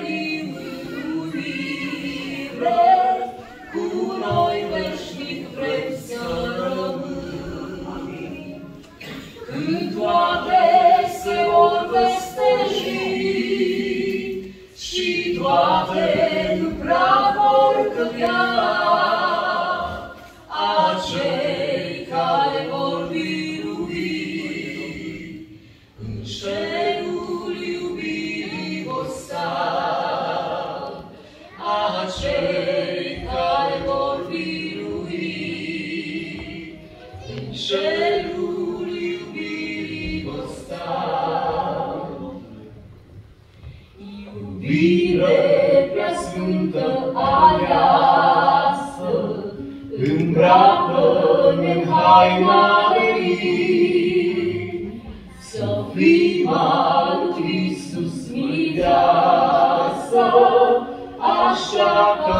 holy. cerul iubirii costat. Iubire prea sfântă aleasă, Îmbracă-ne în haina să fim al Hristos mireasa, așa ca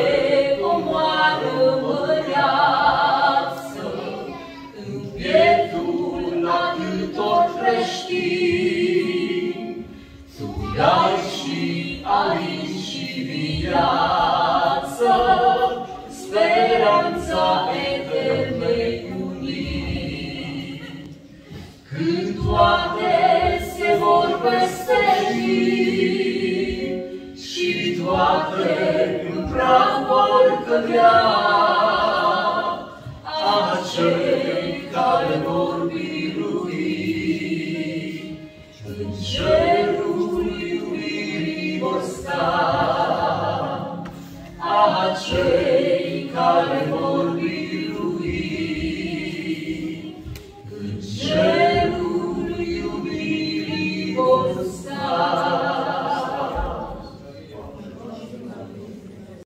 creștini, sub iar și alin și viață, speranța eternei unii. Când toate se vor pesteli și toate în prag vor cădea, cei care vor birui. În cerul iubirii vor sta,